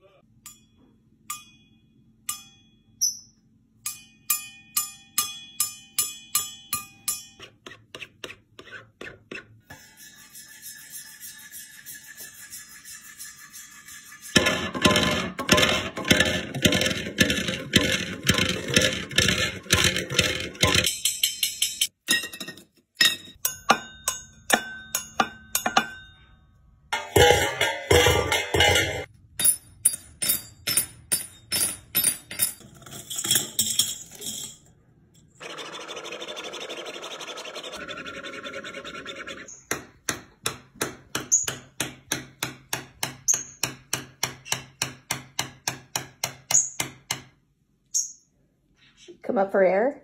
Bye. come up for air.